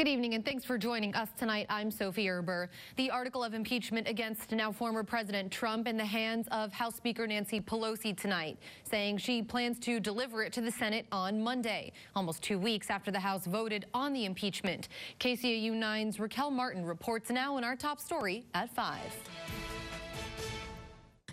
Good evening and thanks for joining us tonight. I'm Sophie Erber. The article of impeachment against now former President Trump in the hands of House Speaker Nancy Pelosi tonight, saying she plans to deliver it to the Senate on Monday, almost two weeks after the House voted on the impeachment. KCAU 9's Raquel Martin reports now in our top story at 5.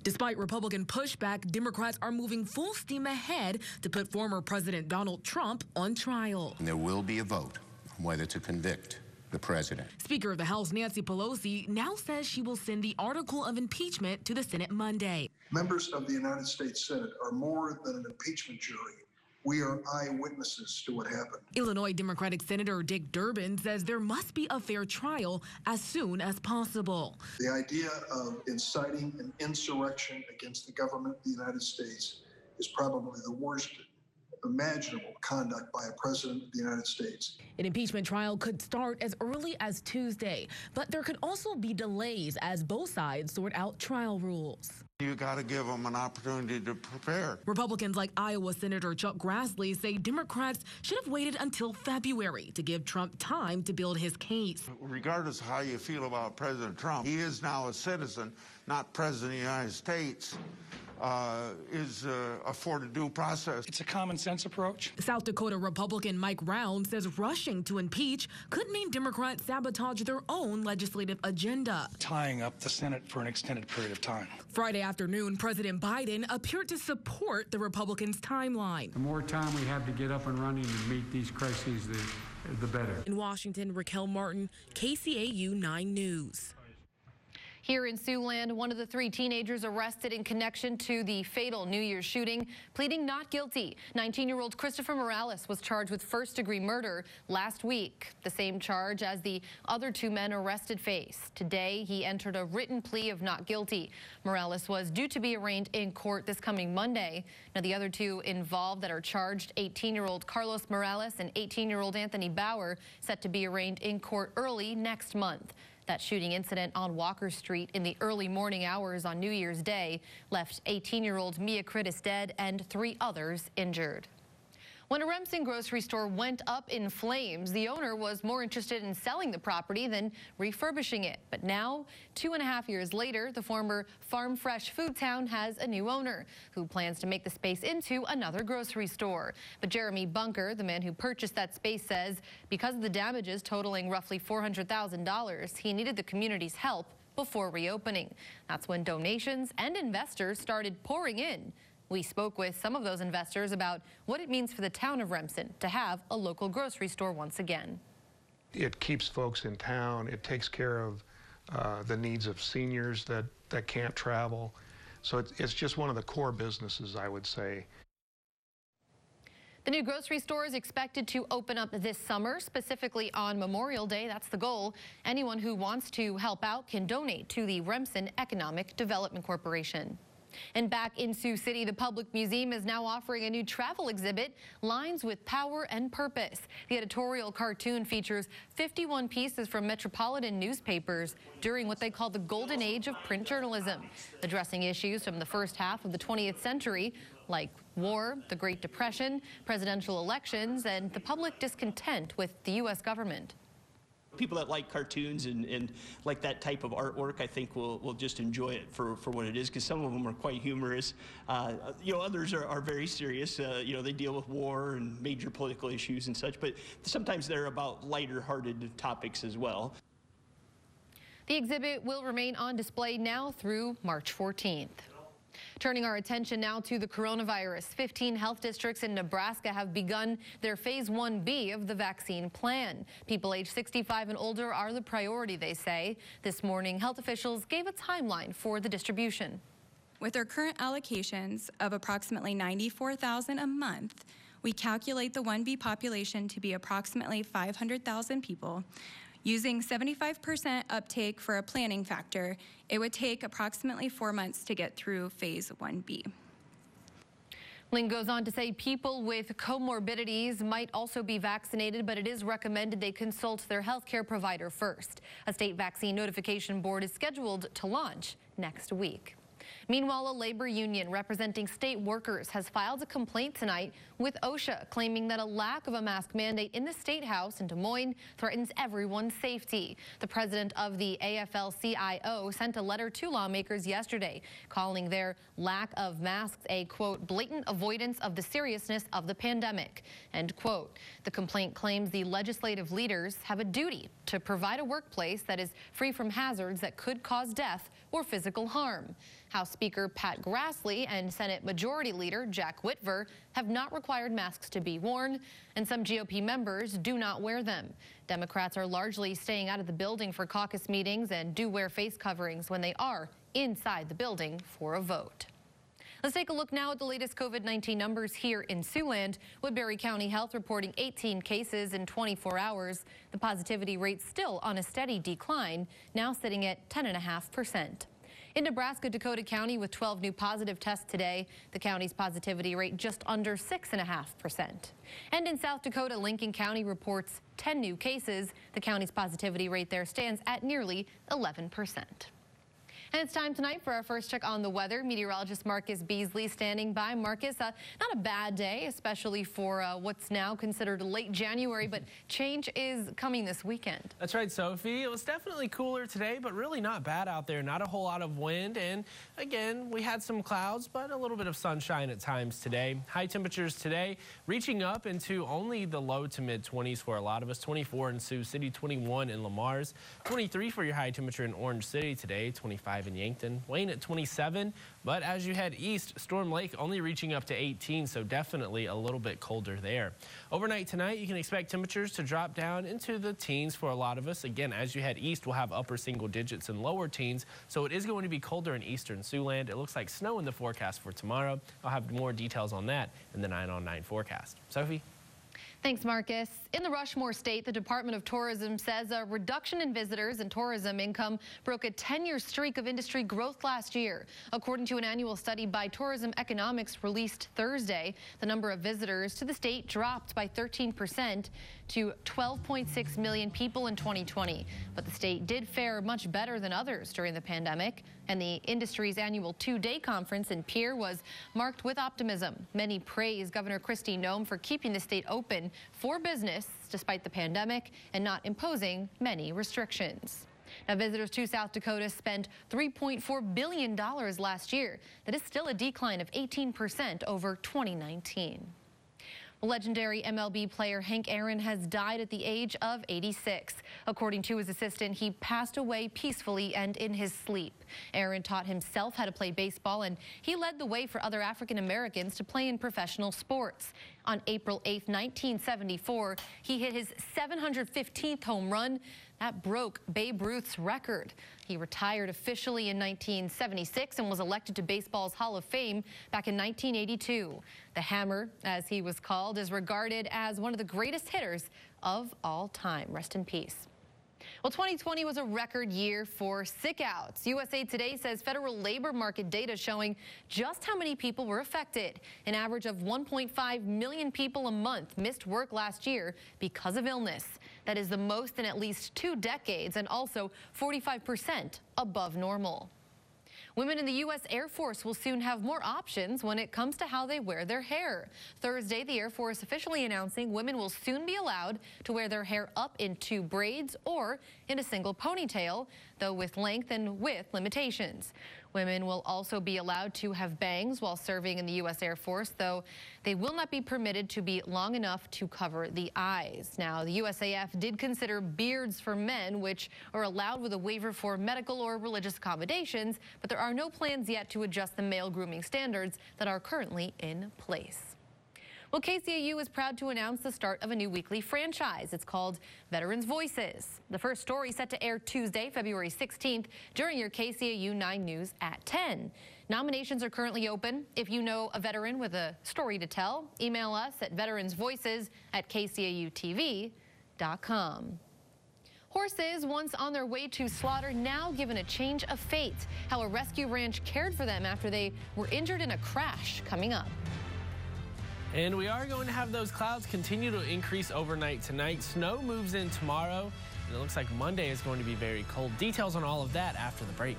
Despite Republican pushback, Democrats are moving full steam ahead to put former President Donald Trump on trial. And there will be a vote whether to convict the president. Speaker of the House Nancy Pelosi now says she will send the article of impeachment to the Senate Monday. Members of the United States Senate are more than an impeachment jury. We are eyewitnesses to what happened. Illinois Democratic Senator Dick Durbin says there must be a fair trial as soon as possible. The idea of inciting an insurrection against the government of the United States is probably the worst imaginable conduct by a president of the United States. An impeachment trial could start as early as Tuesday, but there could also be delays as both sides sort out trial rules. You got to give them an opportunity to prepare. Republicans like Iowa Senator Chuck Grassley say Democrats should have waited until February to give Trump time to build his case. Regardless of how you feel about President Trump, he is now a citizen, not president of the United States uh, is uh, afforded due process. It's a common sense approach. South Dakota Republican Mike Rounds says rushing to impeach could mean Democrats sabotage their own legislative agenda. Tying up the Senate for an extended period of time. Friday afternoon, President Biden appeared to support the Republicans' timeline. The more time we have to get up and running and meet these crises, the, the better. In Washington, Raquel Martin, KCAU 9 News. Here in Siouxland, one of the three teenagers arrested in connection to the fatal New Year's shooting, pleading not guilty. 19-year-old Christopher Morales was charged with first-degree murder last week, the same charge as the other two men arrested face. Today, he entered a written plea of not guilty. Morales was due to be arraigned in court this coming Monday. Now, the other two involved that are charged, 18-year-old Carlos Morales and 18-year-old Anthony Bauer, set to be arraigned in court early next month. That shooting incident on Walker Street in the early morning hours on New Year's Day left 18-year-old Mia Critis dead and three others injured. When a Remsen grocery store went up in flames, the owner was more interested in selling the property than refurbishing it. But now, two and a half years later, the former Farm Fresh Food Town has a new owner who plans to make the space into another grocery store. But Jeremy Bunker, the man who purchased that space, says because of the damages totaling roughly $400,000, he needed the community's help before reopening. That's when donations and investors started pouring in. We spoke with some of those investors about what it means for the town of Remsen to have a local grocery store once again. It keeps folks in town. It takes care of uh, the needs of seniors that, that can't travel. So it's, it's just one of the core businesses, I would say. The new grocery store is expected to open up this summer, specifically on Memorial Day. That's the goal. Anyone who wants to help out can donate to the Remsen Economic Development Corporation. And back in Sioux City, the Public Museum is now offering a new travel exhibit, Lines with Power and Purpose. The editorial cartoon features 51 pieces from metropolitan newspapers during what they call the golden age of print journalism, addressing issues from the first half of the 20th century, like war, the Great Depression, presidential elections, and the public discontent with the U.S. government people that like cartoons and, and like that type of artwork, I think will, will just enjoy it for, for what it is, because some of them are quite humorous. Uh, you know, others are, are very serious. Uh, you know, they deal with war and major political issues and such, but sometimes they're about lighter hearted topics as well. The exhibit will remain on display now through March 14th. Turning our attention now to the coronavirus. 15 health districts in Nebraska have begun their phase 1B of the vaccine plan. People age 65 and older are the priority, they say. This morning, health officials gave a timeline for the distribution. With our current allocations of approximately 94,000 a month, we calculate the 1B population to be approximately 500,000 people, Using 75% uptake for a planning factor, it would take approximately four months to get through phase 1B. Ling goes on to say people with comorbidities might also be vaccinated, but it is recommended they consult their healthcare provider first. A state vaccine notification board is scheduled to launch next week. Meanwhile, a labor union representing state workers has filed a complaint tonight with OSHA, claiming that a lack of a mask mandate in the State House in Des Moines threatens everyone's safety. The president of the AFL-CIO sent a letter to lawmakers yesterday, calling their lack of masks a, quote, blatant avoidance of the seriousness of the pandemic, end quote. The complaint claims the legislative leaders have a duty to provide a workplace that is free from hazards that could cause death or physical harm. House Speaker Pat Grassley and Senate Majority Leader Jack Whitver have not required masks to be worn, and some GOP members do not wear them. Democrats are largely staying out of the building for caucus meetings and do wear face coverings when they are inside the building for a vote. Let's take a look now at the latest COVID 19 numbers here in Siouxland. Woodbury County Health reporting 18 cases in 24 hours. The positivity rate still on a steady decline, now sitting at 10.5%. In Nebraska, Dakota County with 12 new positive tests today, the county's positivity rate just under 6.5%. And in South Dakota, Lincoln County reports 10 new cases. The county's positivity rate there stands at nearly 11%. And it's time tonight for our first check on the weather. Meteorologist Marcus Beasley standing by. Marcus, uh, not a bad day, especially for uh, what's now considered late January, but change is coming this weekend. That's right, Sophie. It was definitely cooler today, but really not bad out there. Not a whole lot of wind. And again, we had some clouds, but a little bit of sunshine at times today. High temperatures today reaching up into only the low to mid 20s for a lot of us. 24 in Sioux City, 21 in Le Mars, 23 for your high temperature in Orange City today, 25 in Yankton. Wayne at 27, but as you head east, Storm Lake only reaching up to 18, so definitely a little bit colder there. Overnight tonight, you can expect temperatures to drop down into the teens for a lot of us. Again, as you head east, we'll have upper single digits and lower teens, so it is going to be colder in eastern Siouxland. It looks like snow in the forecast for tomorrow. I'll have more details on that in the 9 on 9 forecast. Sophie? Thanks, Marcus. In the Rushmore state, the Department of Tourism says a reduction in visitors and tourism income broke a 10-year streak of industry growth last year. According to an annual study by Tourism Economics released Thursday, the number of visitors to the state dropped by 13 percent to 12.6 million people in 2020. But the state did fare much better than others during the pandemic, and the industry's annual two-day conference in Pierre was marked with optimism. Many praised Governor Kristi Noem for keeping the state open for business despite the pandemic and not imposing many restrictions. Now, visitors to South Dakota spent $3.4 billion last year. That is still a decline of 18% over 2019. Legendary MLB player Hank Aaron has died at the age of 86. According to his assistant, he passed away peacefully and in his sleep. Aaron taught himself how to play baseball and he led the way for other African Americans to play in professional sports. On April 8, 1974, he hit his 715th home run. That broke Babe Ruth's record. He retired officially in 1976 and was elected to baseball's Hall of Fame back in 1982. The Hammer, as he was called, is regarded as one of the greatest hitters of all time. Rest in peace. Well, 2020 was a record year for sick outs. USA Today says federal labor market data showing just how many people were affected. An average of 1.5 million people a month missed work last year because of illness. That is the most in at least two decades and also 45% above normal. Women in the U.S. Air Force will soon have more options when it comes to how they wear their hair. Thursday, the Air Force officially announcing women will soon be allowed to wear their hair up in two braids or in a single ponytail, though with length and width limitations. Women will also be allowed to have bangs while serving in the U.S. Air Force, though they will not be permitted to be long enough to cover the eyes. Now, the USAF did consider beards for men, which are allowed with a waiver for medical or religious accommodations, but there are no plans yet to adjust the male grooming standards that are currently in place. Well, KCAU is proud to announce the start of a new weekly franchise. It's called Veterans Voices. The first story set to air Tuesday, February 16th during your KCAU 9 News at 10. Nominations are currently open. If you know a veteran with a story to tell, email us at veteransvoices at kcautv.com. Horses, once on their way to slaughter, now given a change of fate. How a rescue ranch cared for them after they were injured in a crash coming up. And we are going to have those clouds continue to increase overnight tonight. Snow moves in tomorrow, and it looks like Monday is going to be very cold. Details on all of that after the break.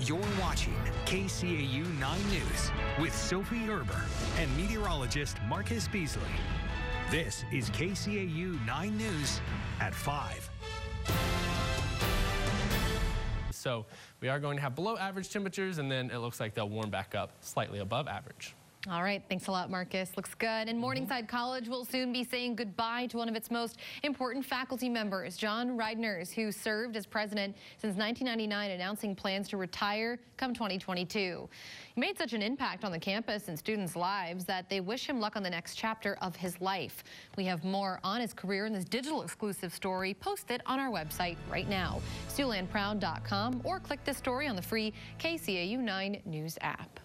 You're watching KCAU 9 News with Sophie Erber and meteorologist Marcus Beasley. This is KCAU 9 News at 5. So we are going to have below average temperatures, and then it looks like they'll warm back up slightly above average. All right, thanks a lot, Marcus. Looks good. And mm-hmm. Morningside College will soon be saying goodbye to one of its most important faculty members, John Reynders, who served as president since 1999, announcing plans to retire come 2022. He made such an impact on the campus and students' lives that they wish him luck on the next chapter of his life. We have more on his career in this digital exclusive story posted on our website right now, SiouxlandProud.com, or click the story on the free KCAU 9 News app.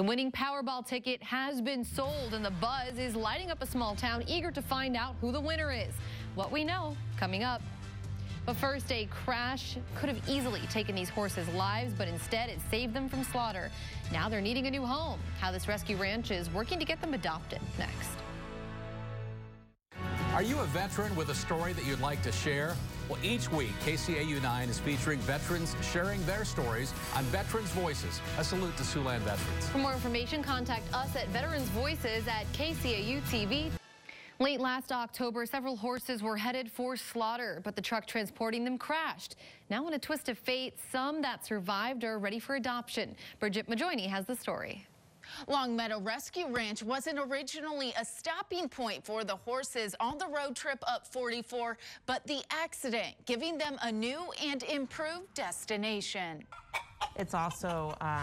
The winning Powerball ticket has been sold, and the buzz is lighting up a small town eager to find out who the winner is. What we know coming up. But first, a crash could have easily taken these horses' lives, but instead it saved them from slaughter. Now they're needing a new home. How this rescue ranch is working to get them adopted next. Are you a veteran with a story that you'd like to share? Well, each week, KCAU 9 is featuring veterans sharing their stories on Veterans Voices. A salute to Siouxland veterans. For more information, contact us at Veterans Voices at KCAU TV. Late last October, several horses were headed for slaughter, but the truck transporting them crashed. Now, in a twist of fate, some that survived are ready for adoption. Bridget Majoini has the story. Longmeadow Rescue Ranch wasn't originally a stopping point for the horses on the road trip up 44, but the accident giving them a new and improved destination. It's also um,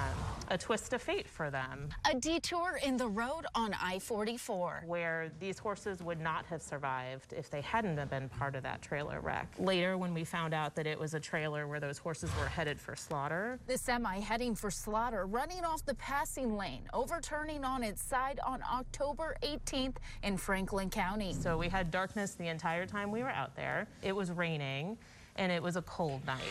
a twist of fate for them. A detour in the road on I-44. Where these horses would not have survived if they hadn't have been part of that trailer wreck. Later, when we found out that it was a trailer where those horses were headed for slaughter. The semi heading for slaughter, running off the passing lane, overturning on its side on October 18th in Franklin County. So we had darkness the entire time we were out there. It was raining and it was a cold night.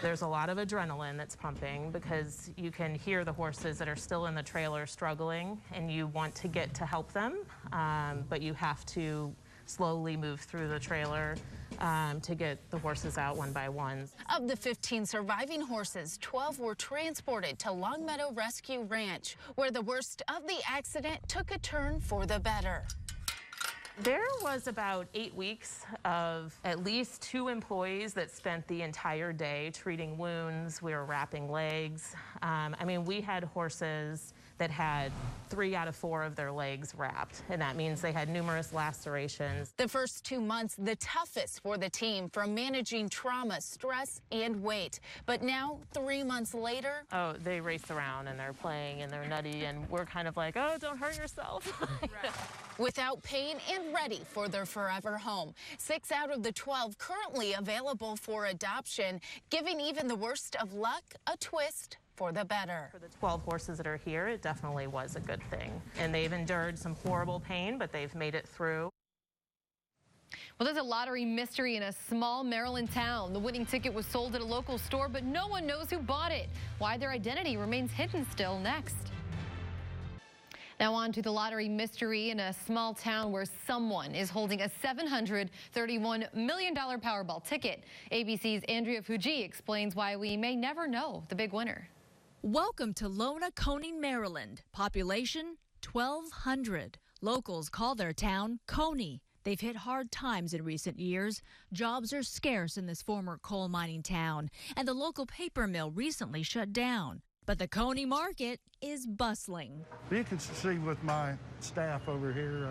There's a lot of adrenaline that's pumping because you can hear the horses that are still in the trailer struggling and you want to get to help them, um, but you have to slowly move through the trailer um, to get the horses out one by one. Of the 15 surviving horses, 12 were transported to Longmeadow Rescue Ranch, where the worst of the accident took a turn for the better. There was about eight weeks of at least two employees that spent the entire day treating wounds. We were wrapping legs. Um, I mean, we had horses that had three out of four of their legs wrapped, and that means they had numerous lacerations. The first two months, the toughest for the team from managing trauma, stress, and weight. But now, three months later, oh, they race around and they're playing and they're nutty, and we're kind of like, oh, don't hurt yourself. Without pain and ready for their forever home. Six out of the 12 currently available for adoption, giving even the worst of luck a twist for the better. For the 12 horses that are here, it definitely was a good thing. And they've endured some horrible pain, but they've made it through. Well, there's a lottery mystery in a small Maryland town. The winning ticket was sold at a local store, but no one knows who bought it. Why their identity remains hidden still next. Now on to the lottery mystery in a small town where someone is holding a $731 million Powerball ticket. ABC's Andrea Fujii explains why we may never know the big winner. Welcome to Lonaconing, Maryland. Population 1,200. Locals call their town Coney. They've hit hard times in recent years. Jobs are scarce in this former coal mining town, and the local paper mill recently shut down. But the Coney market is bustling. You can see with my staff over here,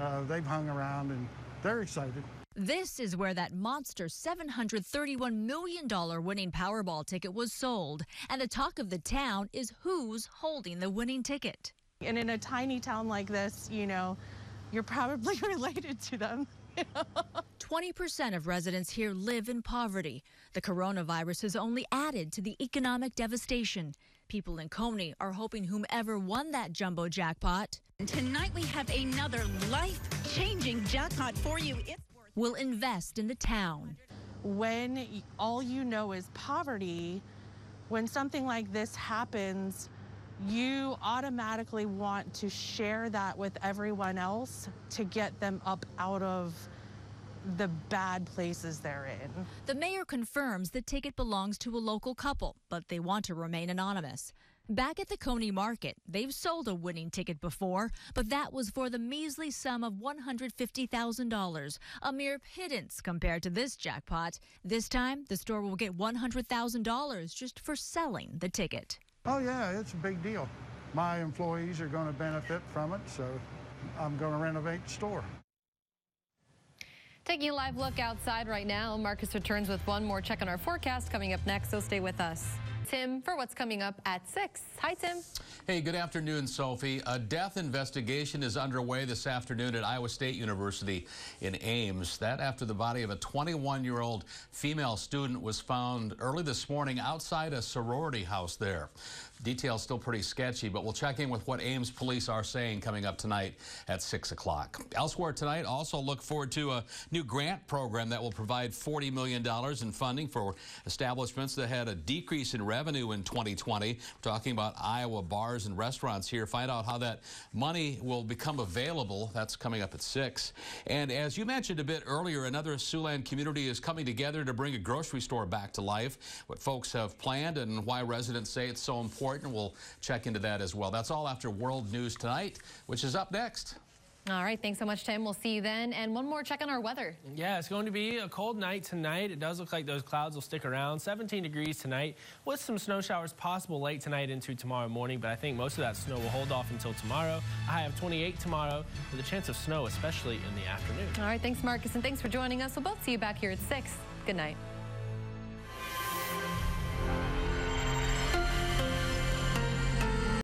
uh, uh, they've hung around and they're excited. This is where that monster $731 million winning Powerball ticket was sold. And the talk of the town is who's holding the winning ticket. And in a tiny town like this, you know, you're probably related to them. 20% of residents here live in poverty. The coronavirus has only added to the economic devastation. People in Coney are hoping whomever won that jumbo jackpot. Tonight we have another life-changing jackpot for you. It's will invest in the town. When all you know is poverty, when something like this happens, you automatically want to share that with everyone else to get them up out of the bad places they're in. The mayor confirms the ticket belongs to a local couple, but they want to remain anonymous. Back at the Coney Market, they've sold a winning ticket before, but that was for the measly sum of $150,000, a mere pittance compared to this jackpot. This time, the store will get $100,000 just for selling the ticket. Oh, yeah, it's a big deal. My employees are going to benefit from it, so I'm going to renovate the store. Taking a live look outside right now, Marcus returns with one more check on our forecast coming up next, so stay with us. Tim for what's coming up at 6. Hi, Tim. Hey, good afternoon, Sophie. A death investigation is underway this afternoon at Iowa State University in Ames. That after the body of a 21-year-old female student was found early this morning outside a sorority house there. Details still pretty sketchy, but we'll check in with what Ames police are saying coming up tonight at 6 o'clock. Elsewhere tonight, also look forward to a new grant program that will provide $40 million in funding for establishments that had a decrease in revenue in 2020. We're talking about Iowa bars and restaurants here. Find out how that money will become available. That's coming up at 6. And as you mentioned a bit earlier, another Siouxland community is coming together to bring a grocery store back to life. What folks have planned and why residents say it's so important. We'll check into that as well. That's all after World News Tonight, which is up next. All right, thanks so much, Tim. We'll see you then. And one more check on our weather. Yeah, it's going to be a cold night tonight. It does look like those clouds will stick around. 17 degrees tonight with some snow showers possible late tonight into tomorrow morning, but I think most of that snow will hold off until tomorrow. I have 28 tomorrow with a chance of snow, especially in the afternoon. All right, thanks, Marcus, and thanks for joining us. We'll both see you back here at 6. Good night.